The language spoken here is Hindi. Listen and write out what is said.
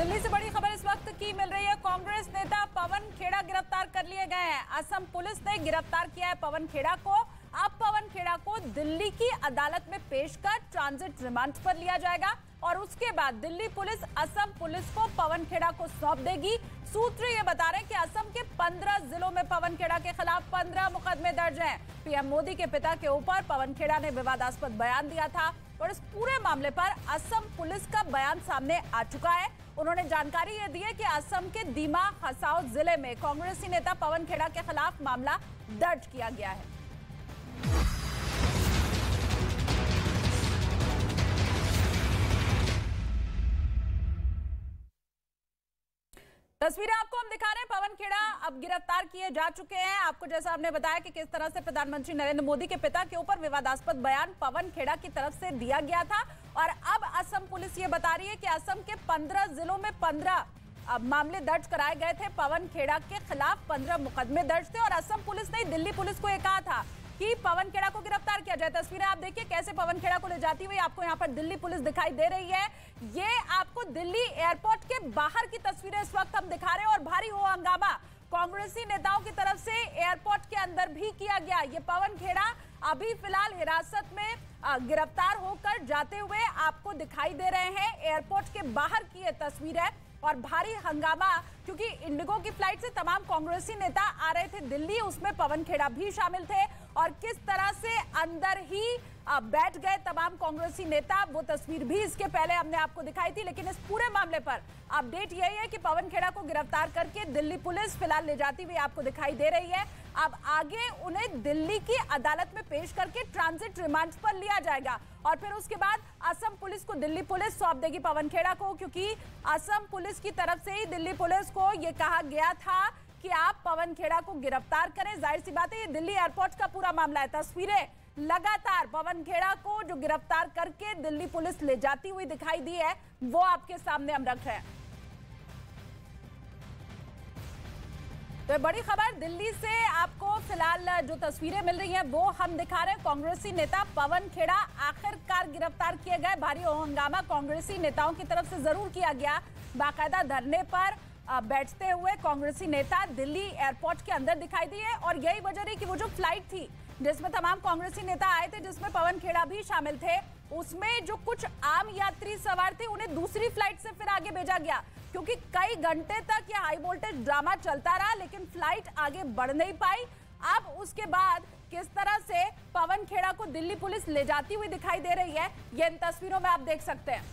दिल्ली से बड़ी खबर इस वक्त की मिल रही है। कांग्रेस नेता पवन खेड़ा गिरफ़्तार कर लिए गए हैं। असम पुलिस ने गिरफ़्तार किया है पवन खेड़ा को। अब पवन खेड़ा को दिल्ली की अदालत में पेश कर ट्रांजिट रिमांड पर लिया जाएगा और उसके बाद दिल्ली पुलिस असम पुलिस को पवन खेड़ा को सौंप देगी। सूत्र ये बता रहे हैं कि असम के 15 जिलों में पवन खेड़ा के खिलाफ 15 मुकदमे दर्ज हैं। पीएम मोदी के पिता के ऊपर पवन खेड़ा ने विवादास्पद बयान दिया था और इस पूरे मामले पर असम पुलिस का बयान सामने आ चुका है। उन्होंने जानकारी ये दी है कि असम के दीमा हसाओ ज़िले में कांग्रेसी नेता पवन खेड़ा के खिलाफ मामला दर्ज किया गया है। तस्वीरें आपको हम दिखा रहे हैं। पवन खेड़ा अब गिरफ़्तार किए जा चुके हैं। आपको जैसा आपने बताया कि किस तरह से प्रधानमंत्री नरेंद्र मोदी के पिता के ऊपर विवादास्पद बयान पवन खेड़ा की तरफ़ से दिया गया था। और अब असम पुलिस ये बता रही है कि असम के पंद्रह जिलों में पंद्रह मामले दर्ज कराए गए थे। पवन खेड़ा के खिलाफ पंद्रह मुकदमे दर्ज थे और असम पुलिस ने दिल्ली पुलिस को यह कहा था कि पवन खेड़ा को गिरफ़्तार किया जाए। तस्वीरें आप देखिए, कैसे पवन खेड़ा को ले जाती हुई आपको यहाँ पर दिल्ली पुलिस दिखाई दे रही है। ये आपको दिल्ली एयरपोर्ट के बाहर की तस्वीरें इस वक्त हम दिखा रहे हैं और भारी हो हंगामा कांग्रेसी नेताओं की तरफ़ से एयरपोर्ट के अंदर भी किया गया। ये पवन खेड़ा अभी फ़िलहाल हिरासत में गिरफ़्तार होकर जाते हुए आपको दिखाई दे रहे हैं। एयरपोर्ट के बाहर की ये तस्वीर। है और भारी हंगामा, क्योंकि इंडिगो की फ़्लाइट से तमाम कांग्रेसी नेता आ रहे थे दिल्ली, उसमें पवन खेड़ा भी शामिल थे। और किस तरह से अंदर ही बैठ गए तमाम कांग्रेसी नेता, वो तस्वीर भी इसके पहले हमने आपको दिखाई थी, लेकिन इस पूरे मामले पर अपडेट यही है कि पवन खेड़ा को गिरफ़्तार करके दिल्ली पुलिस फ़िलहाल ले जाती हुई आपको दिखाई दे रही है। अब आगे उन्हें दिल्ली की अदालत में पेश करके ट्रांजिट रिमांड पर लिया जाएगा। और फिर उसके बाद असम पुलिस को दिल्ली पुलिस सौंप देगी पवन खेड़ा को, क्योंकि असम पुलिस की तरफ़ से ही दिल्ली पुलिस को यह कहा गया था कि आप पवन खेड़ा को गिरफ़्तार करें। ज़ाहिर सी बात है, ये दिल्ली एयरपोर्ट का पूरा मामला है। तस्वीरें लगातार पवन खेड़ा को जो गिरफ़्तार करके दिल्ली पुलिस ले जाती हुई दिखाई दी है, वो आपके सामने हम रख रहे हैं। तो बड़ी खबर दिल्ली से आपको फ़िलहाल जो तस्वीरें मिल रही हैं, वो हम दिखा रहे हैं। कांग्रेसी नेता पवन खेड़ा आखिरकार गिरफ़्तार किए गए। भारी हंगामा कांग्रेसी नेताओं की तरफ़ से ज़रूर किया गया। बाकायदा धरने पर बैठते हुए कांग्रेसी नेता दिल्ली एयरपोर्ट के अंदर दिखाई दिए और यही वजह रही कि वो जो फ़्लाइट थी, जिसमें तमाम कांग्रेसी नेता आए थे, जिसमें पवन खेड़ा भी शामिल थे, उसमें जो कुछ आम यात्री सवार थे, उन्हें दूसरी फ़्लाइट से फिर आगे भेजा गया। क्योंकि कई घंटे तक यह हाई वोल्टेज ड्रामा चलता रहा, लेकिन फ़्लाइट आगे बढ़ नहीं पाई। अब उसके बाद किस तरह से पवन खेड़ा को दिल्ली पुलिस ले जाती हुई दिखाई दे रही है, ये इन तस्वीरों में आप देख सकते हैं।